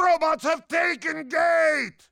robots have taken gate!